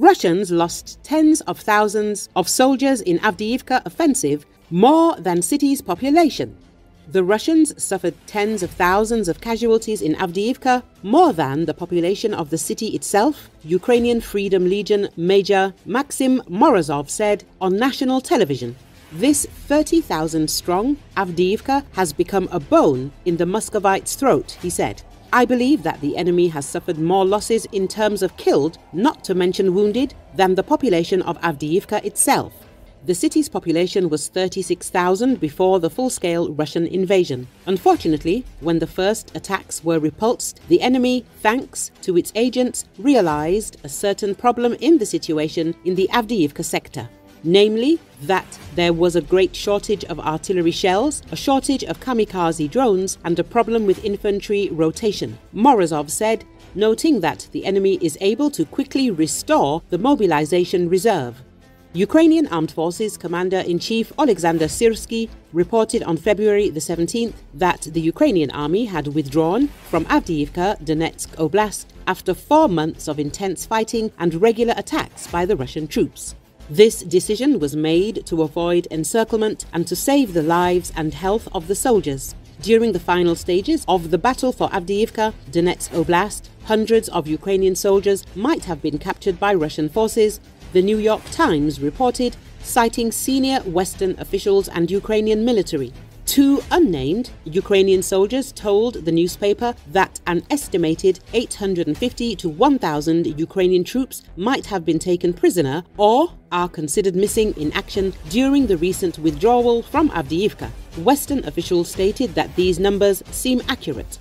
Russians lost tens of thousands of soldiers in Avdiivka offensive, more than city's population. The Russians suffered tens of thousands of casualties in Avdiivka, more than the population of the city itself, Ukrainian Freedom Legion Major Maksym Morozov said on national television. This 30,000 strong Avdiivka has become a bone in the Muscovites' throat, he said. I believe that the enemy has suffered more losses in terms of killed, not to mention wounded, than the population of Avdiivka itself. The city's population was 36,000 before the full-scale Russian invasion. Unfortunately, when the first attacks were repulsed, the enemy, thanks to its agents, realized a certain problem in the situation in the Avdiivka sector namely that there was a great shortage of artillery shells, a shortage of kamikaze drones, and a problem with infantry rotation. Morozov said, noting that the enemy is able to quickly restore the mobilization reserve. Ukrainian Armed Forces Commander-in-Chief Alexander Syrskyi reported on February the 17th that the Ukrainian army had withdrawn from Avdiivka, Donetsk Oblast, after four months of intense fighting and regular attacks by the Russian troops. This decision was made to avoid encirclement and to save the lives and health of the soldiers. During the final stages of the battle for Avdiivka, Donetsk Oblast, hundreds of Ukrainian soldiers might have been captured by Russian forces, the New York Times reported, citing senior Western officials and Ukrainian military. Two unnamed Ukrainian soldiers told the newspaper that an estimated 850 to 1,000 Ukrainian troops might have been taken prisoner or are considered missing in action during the recent withdrawal from Avdiivka. Western officials stated that these numbers seem accurate.